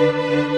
Música